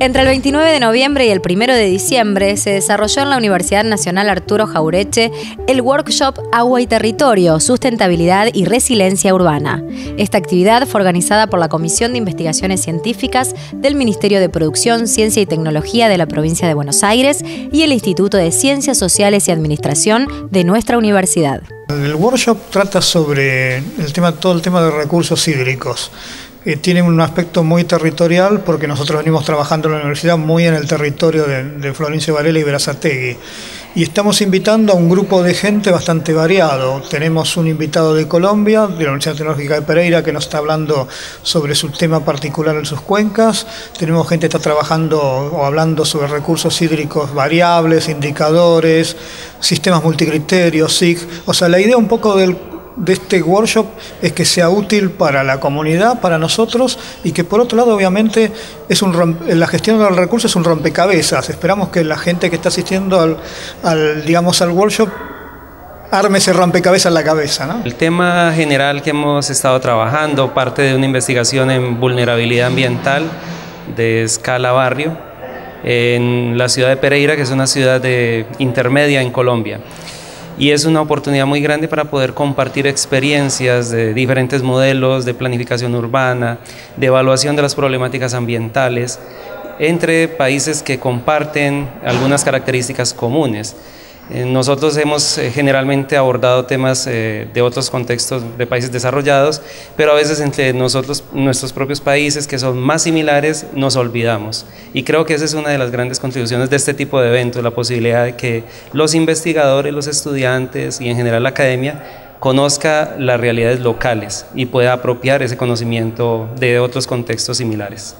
Entre el 29 de noviembre y el 1 de diciembre se desarrolló en la Universidad Nacional Arturo Jaureche el workshop Agua y Territorio, Sustentabilidad y Resiliencia Urbana. Esta actividad fue organizada por la Comisión de Investigaciones Científicas del Ministerio de Producción, Ciencia y Tecnología de la provincia de Buenos Aires y el Instituto de Ciencias Sociales y Administración de nuestra universidad. El workshop trata sobre el tema, todo el tema de recursos hídricos tiene un aspecto muy territorial porque nosotros venimos trabajando en la universidad muy en el territorio de, Florencio Varela y Verazategui. Y estamos invitando a un grupo de gente bastante variado. Tenemos un invitado de Colombia, de la Universidad Tecnológica de Pereira, que nos está hablando sobre su tema particular en sus cuencas. Tenemos gente que está trabajando o hablando sobre recursos hídricos variables, indicadores, sistemas multicriterios, SIG. O sea, la idea un poco del de este workshop es que sea útil para la comunidad, para nosotros, y que por otro lado, obviamente, es un la gestión del recurso es un rompecabezas. Esperamos que la gente que está asistiendo al, digamos, al workshop arme ese rompecabezas en la cabeza. El tema general que hemos estado trabajando parte de una investigación en vulnerabilidad ambiental de escala barrio en la ciudad de Pereira, que es una ciudad de intermedia en Colombia y es una oportunidad muy grande para poder compartir experiencias de diferentes modelos de planificación urbana, de evaluación de las problemáticas ambientales entre países que comparten algunas características comunes. Eh, nosotros hemos eh, generalmente abordado temas eh, de otros contextos de países desarrollados, pero a veces entre nosotros, nuestros propios países que son más similares, nos olvidamos. Y creo que esa es una de las grandes contribuciones de este tipo de eventos, la posibilidad de que los investigadores, los estudiantes y en general la academia conozca las realidades locales y pueda apropiar ese conocimiento de otros contextos similares.